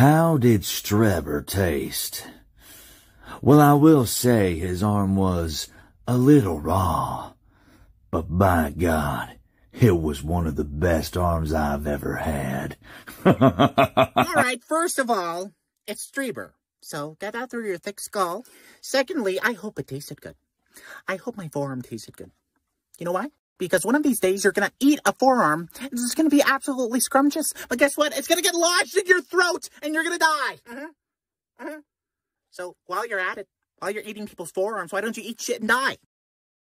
How did Streber taste? Well, I will say his arm was a little raw, but by God, it was one of the best arms I've ever had. all right, first of all, it's Streber. So get that through your thick skull. Secondly, I hope it tasted good. I hope my forearm tasted good. You know why? Because one of these days you're going to eat a forearm and it's going to be absolutely scrumptious. But guess what? It's going to get lodged in your throat and you're going to die. Uh-huh. Uh-huh. So while you're at it, while you're eating people's forearms, why don't you eat shit and die?